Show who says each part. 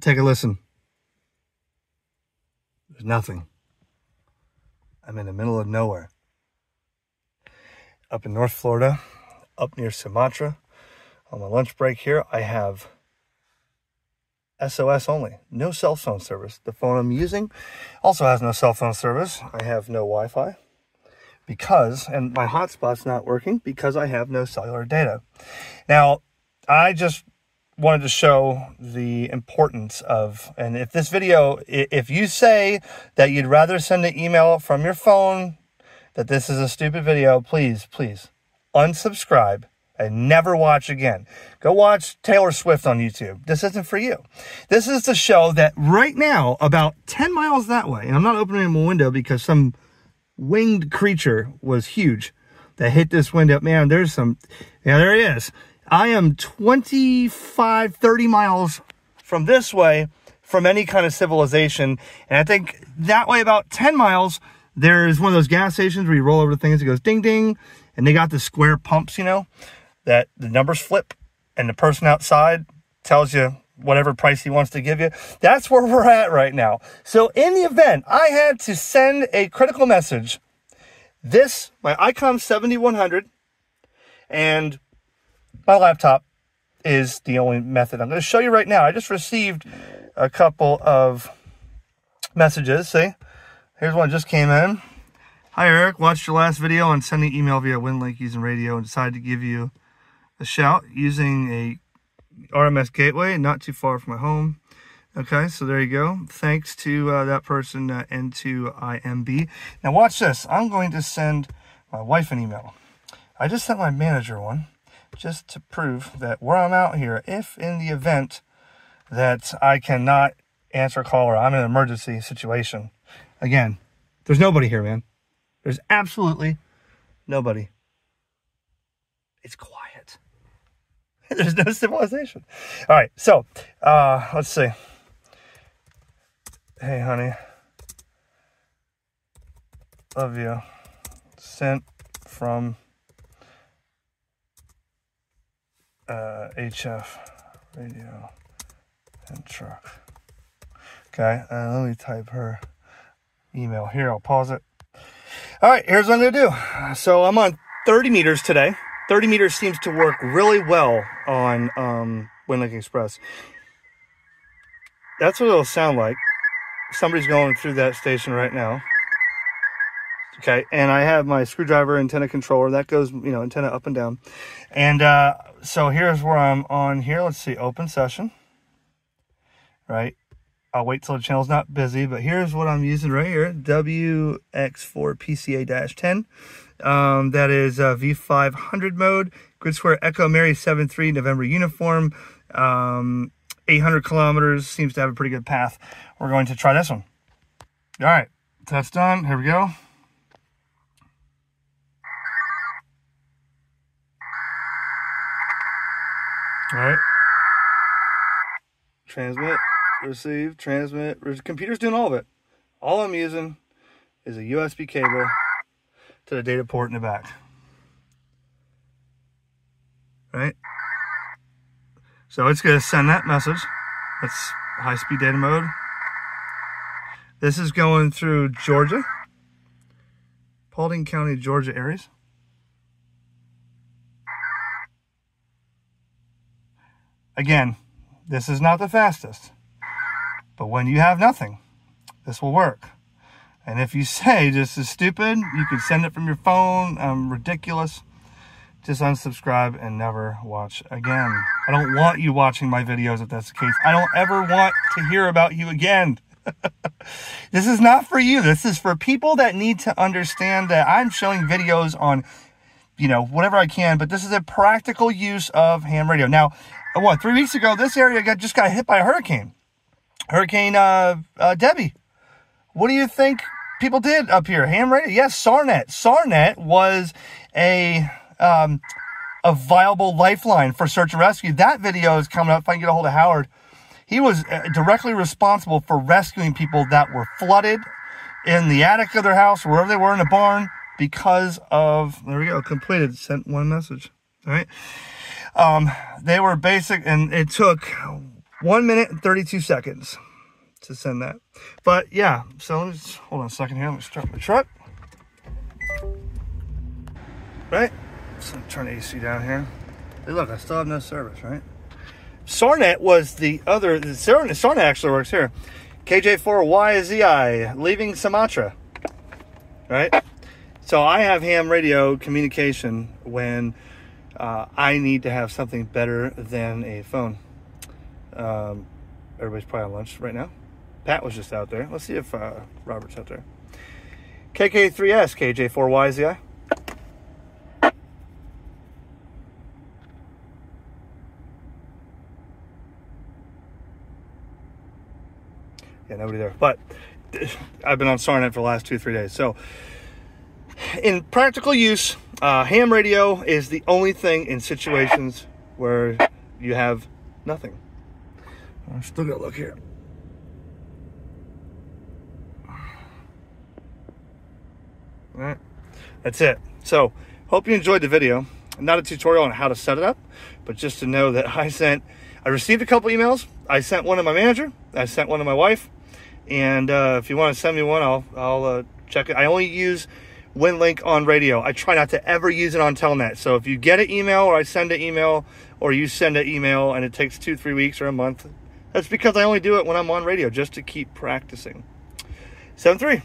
Speaker 1: Take a listen. There's nothing. I'm in the middle of nowhere. Up in North Florida, up near Sumatra. On my lunch break here, I have SOS only. No cell phone service. The phone I'm using also has no cell phone service. I have no Wi Fi because, and my hotspot's not working because I have no cellular data. Now, I just wanted to show the importance of, and if this video, if you say that you'd rather send an email from your phone, that this is a stupid video, please, please unsubscribe and never watch again. Go watch Taylor Swift on YouTube. This isn't for you. This is to show that right now, about 10 miles that way, and I'm not opening my window because some winged creature was huge that hit this window. Man, there's some, yeah, there he is. I am 25, 30 miles from this way from any kind of civilization. And I think that way about 10 miles, there's one of those gas stations where you roll over the things, it goes ding ding, and they got the square pumps, you know that the numbers flip and the person outside tells you whatever price he wants to give you. That's where we're at right now. So in the event I had to send a critical message, this, my ICOM 7100 and my laptop is the only method. I'm going to show you right now. I just received a couple of messages. See, here's one just came in. Hi, Eric. Watched your last video on sending email via WinLink using radio and decided to give you a shout using a RMS gateway, not too far from my home. Okay, so there you go. Thanks to uh, that person, uh, N2IMB. Now watch this. I'm going to send my wife an email. I just sent my manager one just to prove that where I'm out here, if in the event that I cannot answer a call or I'm in an emergency situation, again, there's nobody here, man. There's absolutely nobody. It's quiet. There's no civilization. All right, so uh, let's see. Hey, honey. Love you. Sent from uh, HF radio and truck. Okay, uh, let me type her email here. I'll pause it. All right, here's what I'm to do. So I'm on 30 meters today. 30 meters seems to work really well on um, WinLink Express. That's what it'll sound like. Somebody's going through that station right now. Okay, and I have my screwdriver antenna controller that goes, you know, antenna up and down. And uh, so here's where I'm on here. Let's see, open session. Right. I'll wait till the channel's not busy, but here's what I'm using right here WX4 PCA 10. Um, that is uh, V500 mode, Grid Square Echo Mary 73 November uniform. Um, 800 kilometers seems to have a pretty good path. We're going to try this one. All right, that's done. Here we go. All right. Transmit receive, transmit. Computer's doing all of it. All I'm using is a USB cable to the data port in the back. Right? So it's going to send that message. That's high-speed data mode. This is going through Georgia. Paulding County, Georgia areas. Again, this is not the fastest. But when you have nothing, this will work. And if you say this is stupid, you can send it from your phone. I'm ridiculous. Just unsubscribe and never watch again. I don't want you watching my videos if that's the case. I don't ever want to hear about you again. this is not for you. This is for people that need to understand that I'm showing videos on, you know, whatever I can, but this is a practical use of ham radio. Now, what, three weeks ago, this area got just got hit by a hurricane. Hurricane uh, uh, Debby. What do you think people did up here? Ham radio? Yes, SARnet. SARnet was a um, a viable lifeline for search and rescue. That video is coming up. If I can get a hold of Howard, he was uh, directly responsible for rescuing people that were flooded in the attic of their house, wherever they were in a barn, because of there we go, completed. Sent one message. All right. Um, they were basic, and it took One minute and 32 seconds to send that. But yeah, so let's hold on a second here. Let me start my truck. Right? So turn the AC down here. Hey, look, I still have no service, right? Sarnet was the other. Sarnet, Sarnet actually works here. KJ4YZI, leaving Sumatra. Right? So I have ham radio communication when uh, I need to have something better than a phone. Um, everybody's probably on lunch right now. Pat was just out there. Let's see if uh, Robert's out there. KK3S, KJ4YZI. Yeah, nobody there. But I've been on SARnet for the last two, three days. So, in practical use, uh, ham radio is the only thing in situations where you have nothing. I'm still gonna look here. All right, that's it. So, hope you enjoyed the video. Not a tutorial on how to set it up, but just to know that I sent, I received a couple emails. I sent one to my manager. I sent one to my wife. And uh, if you want to send me one, I'll I'll uh, check it. I only use WinLink on radio. I try not to ever use it on Telnet. So if you get an email or I send an email or you send an email and it takes two, three weeks or a month, that's because I only do it when I'm on radio just to keep practicing. 7 3.